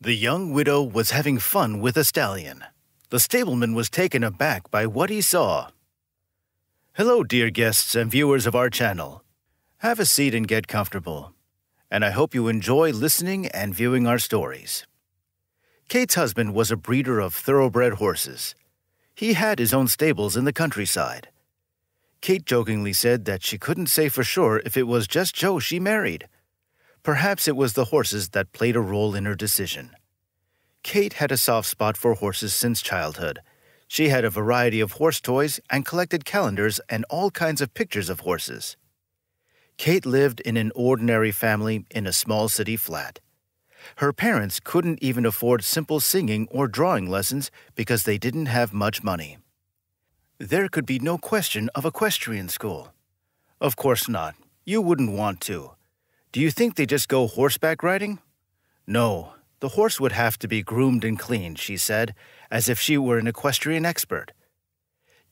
The young widow was having fun with a stallion. The stableman was taken aback by what he saw. Hello, dear guests and viewers of our channel. Have a seat and get comfortable. And I hope you enjoy listening and viewing our stories. Kate's husband was a breeder of thoroughbred horses. He had his own stables in the countryside. Kate jokingly said that she couldn't say for sure if it was just Joe she married. Perhaps it was the horses that played a role in her decision. Kate had a soft spot for horses since childhood. She had a variety of horse toys and collected calendars and all kinds of pictures of horses. Kate lived in an ordinary family in a small city flat. Her parents couldn't even afford simple singing or drawing lessons because they didn't have much money. There could be no question of equestrian school. Of course not. You wouldn't want to. Do you think they just go horseback riding? No, the horse would have to be groomed and cleaned, she said, as if she were an equestrian expert.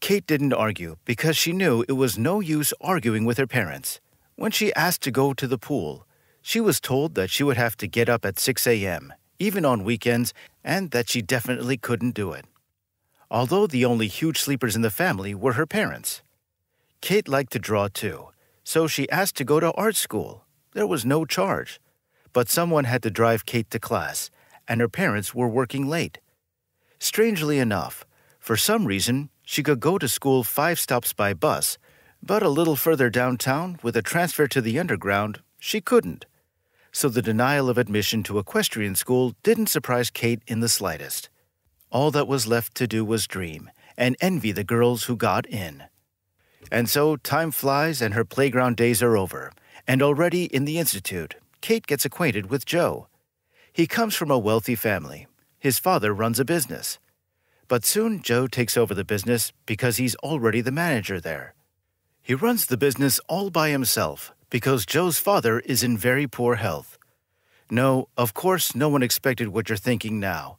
Kate didn't argue because she knew it was no use arguing with her parents. When she asked to go to the pool, she was told that she would have to get up at 6 a.m., even on weekends, and that she definitely couldn't do it. Although the only huge sleepers in the family were her parents. Kate liked to draw too, so she asked to go to art school. There was no charge. But someone had to drive Kate to class, and her parents were working late. Strangely enough, for some reason, she could go to school five stops by bus, but a little further downtown, with a transfer to the underground, she couldn't. So the denial of admission to equestrian school didn't surprise Kate in the slightest. All that was left to do was dream and envy the girls who got in. And so time flies and her playground days are over, and already in the Institute, Kate gets acquainted with Joe. He comes from a wealthy family. His father runs a business. But soon Joe takes over the business because he's already the manager there. He runs the business all by himself because Joe's father is in very poor health. No, of course, no one expected what you're thinking now.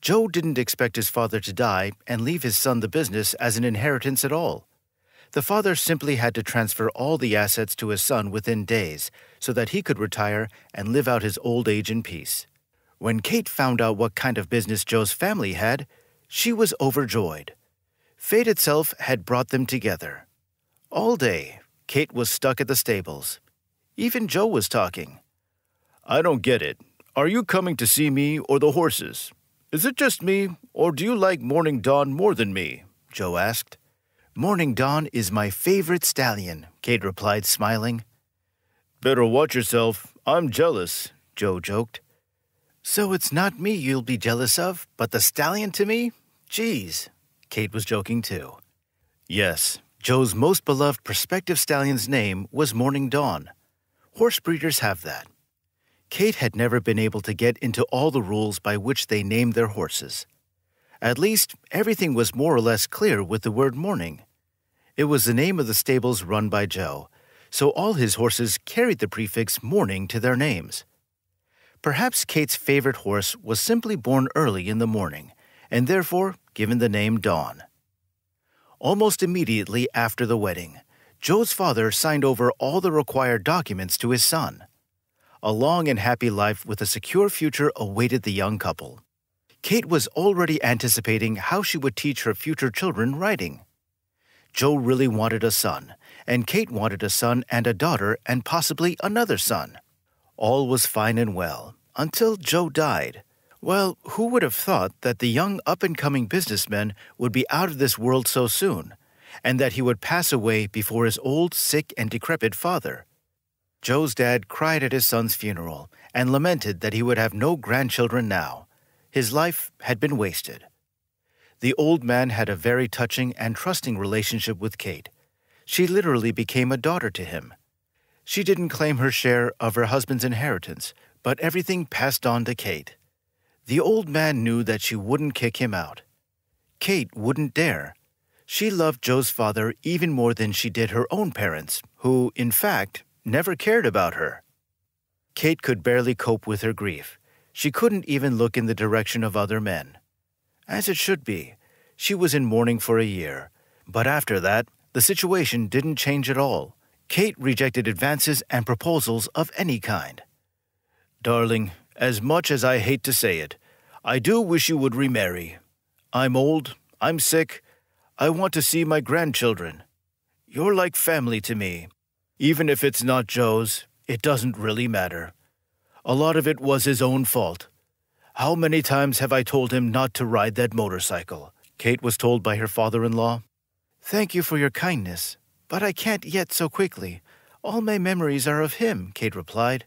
Joe didn't expect his father to die and leave his son the business as an inheritance at all. The father simply had to transfer all the assets to his son within days so that he could retire and live out his old age in peace. When Kate found out what kind of business Joe's family had, she was overjoyed. Fate itself had brought them together. All day, Kate was stuck at the stables. Even Joe was talking. I don't get it. Are you coming to see me or the horses? Is it just me, or do you like Morning Dawn more than me? Joe asked. Morning Dawn is my favorite stallion, Kate replied, smiling. Better watch yourself. I'm jealous, Joe joked. So it's not me you'll be jealous of, but the stallion to me? Geez. Kate was joking too. Yes, Joe's most beloved prospective stallion's name was Morning Dawn. Horse breeders have that. Kate had never been able to get into all the rules by which they named their horses. At least, everything was more or less clear with the word morning. It was the name of the stables run by Joe, so all his horses carried the prefix morning to their names. Perhaps Kate's favorite horse was simply born early in the morning, and therefore given the name Dawn. Almost immediately after the wedding, Joe's father signed over all the required documents to his son. A long and happy life with a secure future awaited the young couple. Kate was already anticipating how she would teach her future children writing. Joe really wanted a son, and Kate wanted a son and a daughter and possibly another son. All was fine and well until Joe died. Well, who would have thought that the young up and coming businessman would be out of this world so soon, and that he would pass away before his old, sick, and decrepit father? Joe's dad cried at his son's funeral and lamented that he would have no grandchildren now. His life had been wasted. The old man had a very touching and trusting relationship with Kate. She literally became a daughter to him. She didn't claim her share of her husband's inheritance, but everything passed on to Kate. The old man knew that she wouldn't kick him out. Kate wouldn't dare. She loved Joe's father even more than she did her own parents, who, in fact, never cared about her. Kate could barely cope with her grief. She couldn't even look in the direction of other men. As it should be, she was in mourning for a year. But after that, the situation didn't change at all. Kate rejected advances and proposals of any kind. Darling, As much as I hate to say it, I do wish you would remarry. I'm old, I'm sick, I want to see my grandchildren. You're like family to me. Even if it's not Joe's, it doesn't really matter. A lot of it was his own fault. How many times have I told him not to ride that motorcycle? Kate was told by her father in law. Thank you for your kindness, but I can't yet so quickly. All my memories are of him, Kate replied.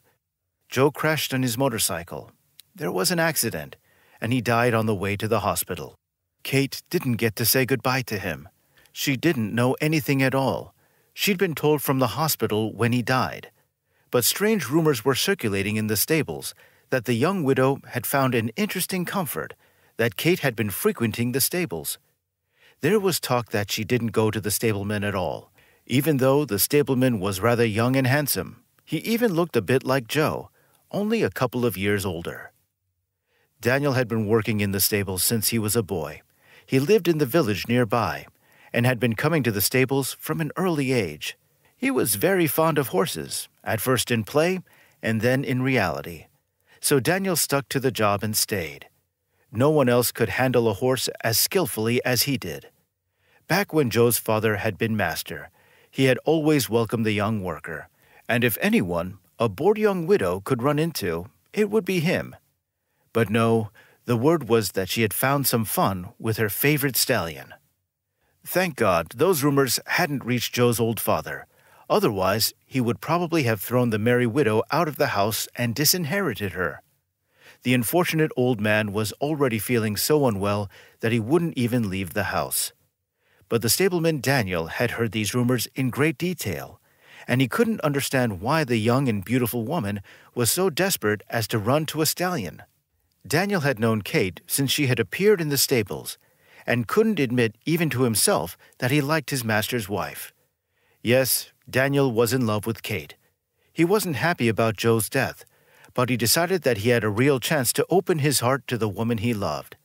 Joe crashed on his motorcycle. There was an accident, and he died on the way to the hospital. Kate didn't get to say goodbye to him. She didn't know anything at all. She'd been told from the hospital when he died. But strange rumors were circulating in the stables that the young widow had found an interesting comfort that Kate had been frequenting the stables. There was talk that she didn't go to the stableman at all, even though the stableman was rather young and handsome. He even looked a bit like Joe, only a couple of years older. Daniel had been working in the stables since he was a boy. He lived in the village nearby and had been coming to the stables from an early age. He was very fond of horses, at first in play and then in reality. So Daniel stuck to the job and stayed. No one else could handle a horse as skillfully as he did. Back when Joe's father had been master, he had always welcomed the young worker, and if anyone, a bored young widow, could run into, it would be him. But no, the word was that she had found some fun with her favorite stallion. Thank God those rumors hadn't reached Joe's old father. Otherwise, he would probably have thrown the merry widow out of the house and disinherited her. The unfortunate old man was already feeling so unwell that he wouldn't even leave the house. But the stableman Daniel had heard these rumors in great detail, and he couldn't understand why the young and beautiful woman was so desperate as to run to a stallion. Daniel had known Kate since she had appeared in the stables, and couldn't admit even to himself that he liked his master's wife. Yes, Daniel was in love with Kate. He wasn't happy about Joe's death, but he decided that he had a real chance to open his heart to the woman he loved.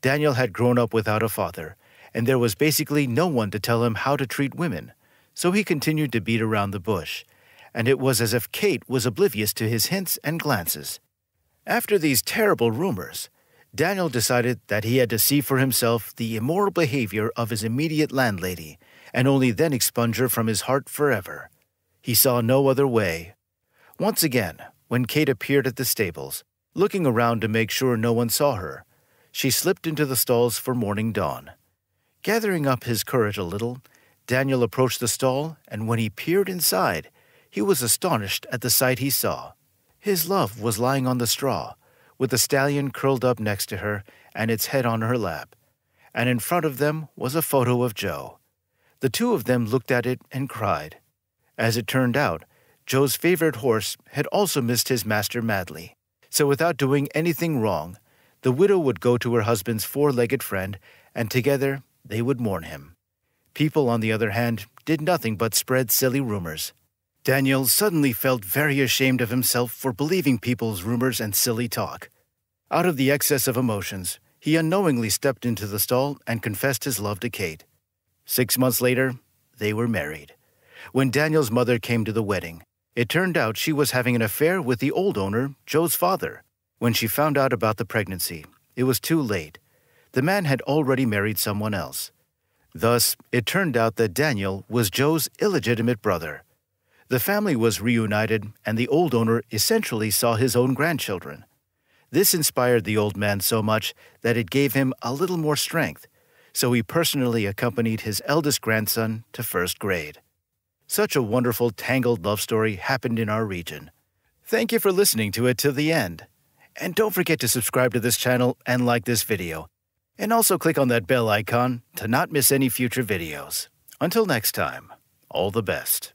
Daniel had grown up without a father, and there was basically no one to tell him how to treat women, so he continued to beat around the bush, and it was as if Kate was oblivious to his hints and glances. After these terrible rumors, Daniel decided that he had to see for himself the immoral behavior of his immediate landlady, and only then expunge her from his heart forever. He saw no other way. Once again, when Kate appeared at the stables, looking around to make sure no one saw her, she slipped into the stalls for morning dawn. Gathering up his courage a little, Daniel approached the stall, and when he peered inside, he was astonished at the sight he saw. His love was lying on the straw, with the stallion curled up next to her and its head on her lap, and in front of them was a photo of Joe. The two of them looked at it and cried. As it turned out, Joe's favorite horse had also missed his master madly. So, without doing anything wrong, the widow would go to her husband's four legged friend, and together they would mourn him. People, on the other hand, did nothing but spread silly rumors. Daniel suddenly felt very ashamed of himself for believing people's rumors and silly talk. Out of the excess of emotions, he unknowingly stepped into the stall and confessed his love to Kate. Six months later, they were married. When Daniel's mother came to the wedding, it turned out she was having an affair with the old owner, Joe's father. When she found out about the pregnancy, it was too late. The man had already married someone else. Thus, it turned out that Daniel was Joe's illegitimate brother. The family was reunited, and the old owner essentially saw his own grandchildren. This inspired the old man so much that it gave him a little more strength, so he personally accompanied his eldest grandson to first grade. Such a wonderful, tangled love story happened in our region. Thank you for listening to it till the end. And don't forget to subscribe to this channel and like this video. And also click on that bell icon to not miss any future videos. Until next time, all the best.